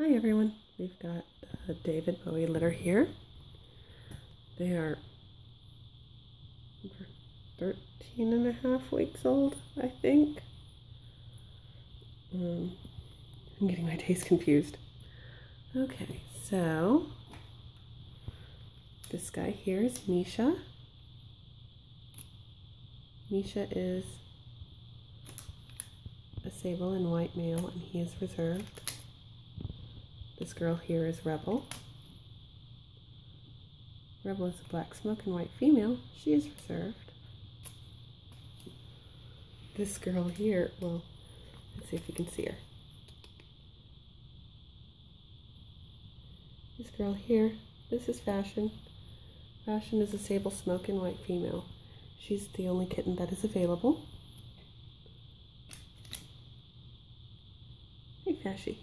Hi everyone, we've got uh, David Bowie litter here. They are 13 and a half weeks old, I think. Um, I'm getting my days confused. Okay, so this guy here is Misha. Misha is a sable and white male, and he is reserved. This girl here is Rebel. Rebel is a black smoke and white female. She is reserved. This girl here, well, let's see if you can see her. This girl here, this is Fashion. Fashion is a sable smoke and white female. She's the only kitten that is available. Hey, Fashy.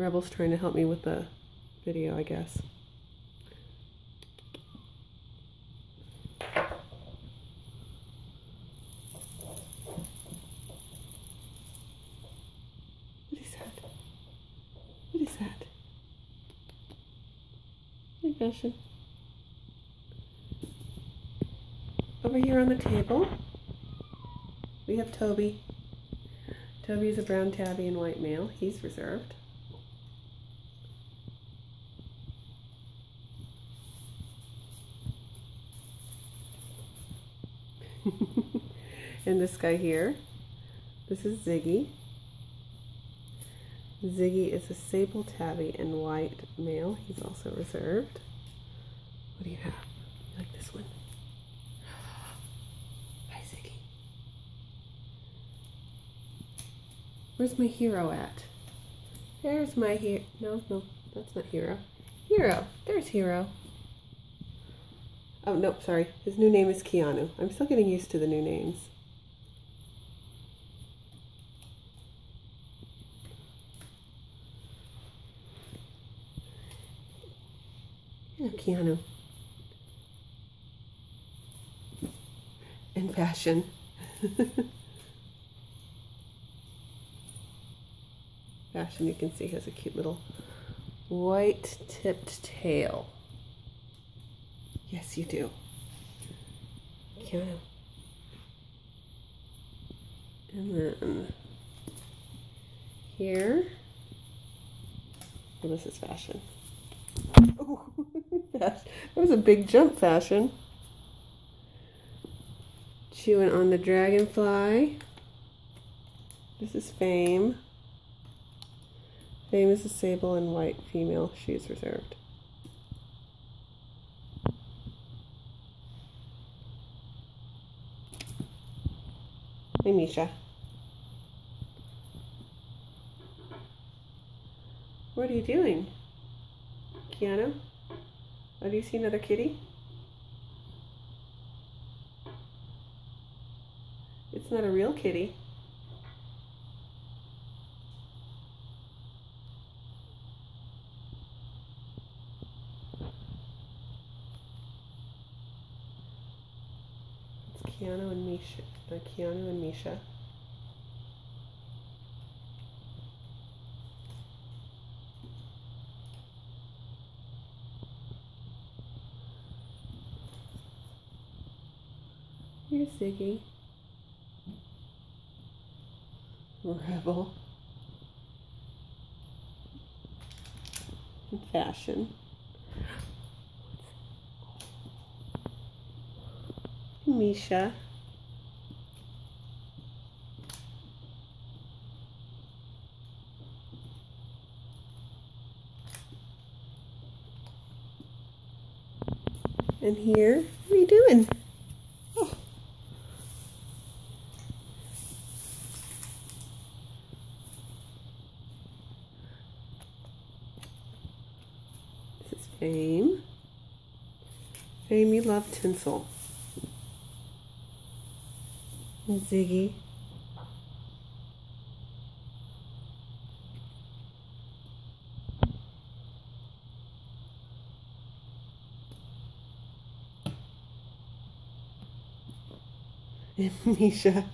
Rebel's trying to help me with the video, I guess. What is that? What is that? Hey, Fashion. Over here on the table, we have Toby. Toby is a brown tabby and white male. He's reserved. and this guy here, this is Ziggy. Ziggy is a sable tabby and white male. He's also reserved. What do you have? You like this one? Hi, Ziggy. Where's my hero at? There's my hero. No, no, that's not hero. Hero. There's hero. Oh, nope, sorry. His new name is Keanu. I'm still getting used to the new names. Hello, Keanu. In fashion. fashion, you can see, has a cute little white tipped tail. Yes, you do. Keanu. And then here, well, this is fashion. Oh, that was a big jump, fashion. Chewing on the dragonfly. This is Fame. Fame is a sable and white female. She is reserved. Hey, Misha. What are you doing? Keanu? Oh, do you see another kitty? It's not a real kitty. Keanu and Misha. Uh, Keanu and Misha. Here's Ziggy. Rebel. Fashion. Misha. And here, what are you doing? This is Fame. Fame, you love tinsel. Ziggy. And Misha.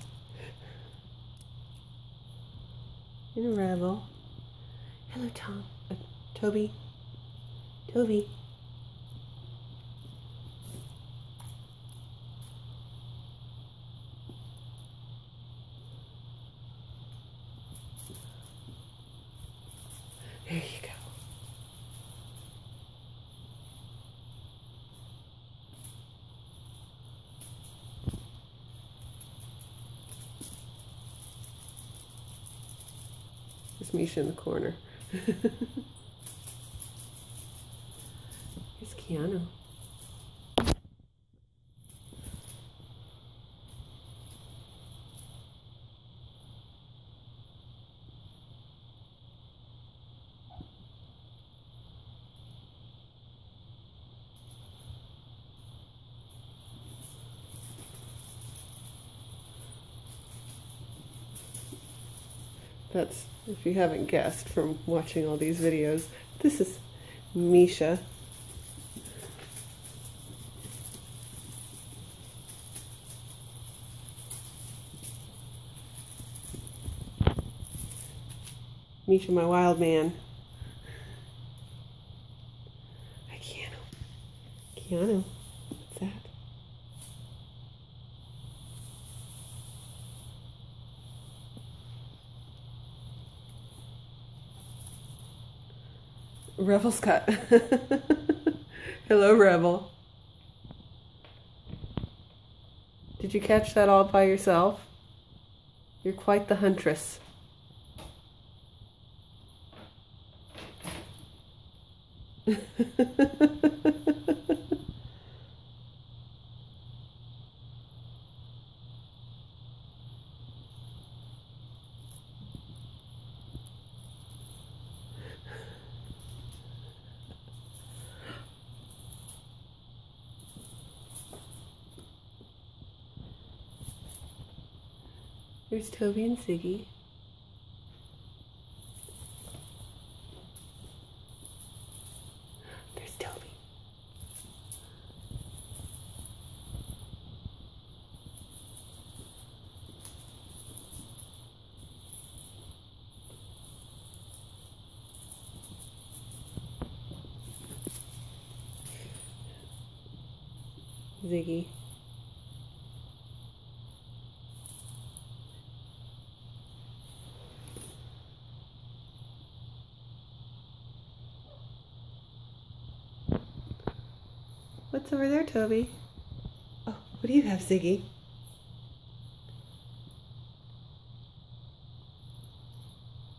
And Rebel. Hello, Tom. Uh, Toby. Toby. There you go. There's Misha in the corner. Here's Keanu. That's, if you haven't guessed from watching all these videos, this is Misha. Misha, my wild man. Keanu. Keanu, what's that? Rebel's got. Hello, Revel. Did you catch that all by yourself? You're quite the huntress. There's Toby and Ziggy. There's Toby. Ziggy. What's over there, Toby? Oh, what do you have, Ziggy?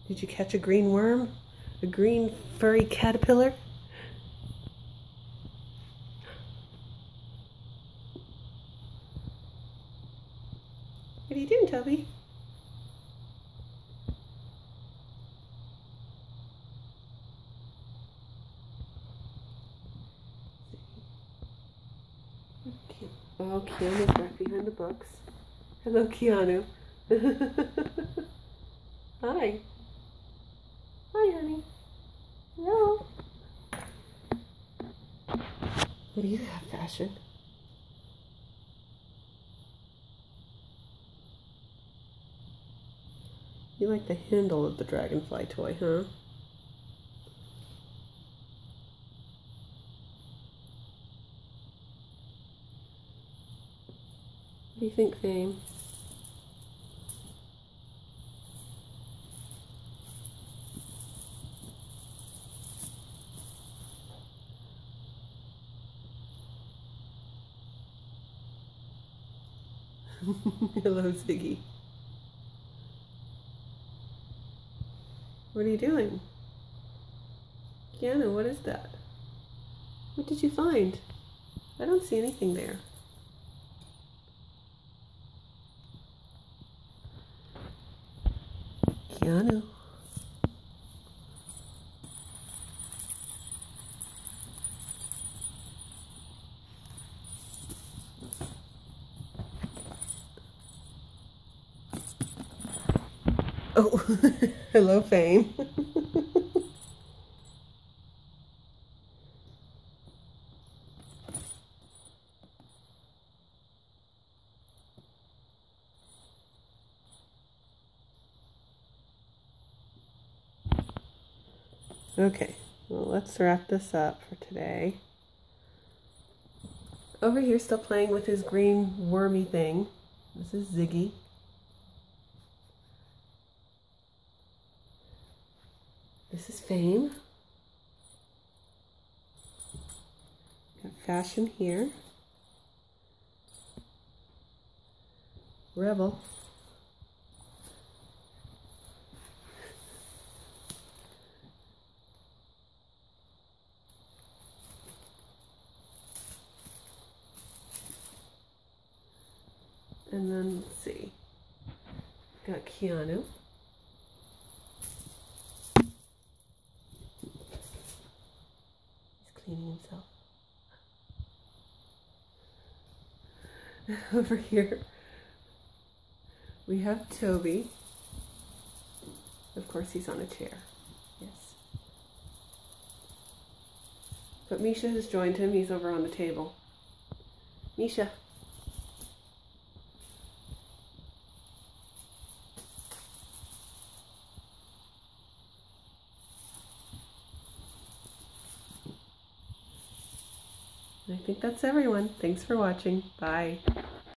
Did you catch a green worm? A green furry caterpillar? What are you doing, Toby? Oh, Keanu's back behind the books. Hello, Keanu. Hi. Hi, honey. Hello. What do you have, Fashion? You like the handle of the dragonfly toy, huh? What do you think, Fame? Hello, Ziggy. What are you doing? Keanu, what is that? What did you find? I don't see anything there. Keanu. Oh, hello, Fame. Okay, well, let's wrap this up for today. Over here, still playing with his green wormy thing. This is Ziggy. This is Fame. Got Fashion here. Rebel. And then let's see. Got Keanu. He's cleaning himself. Over here we have Toby. Of course he's on a chair. Yes. But Misha has joined him. He's over on the table. Misha. I think that's everyone. Thanks for watching. Bye.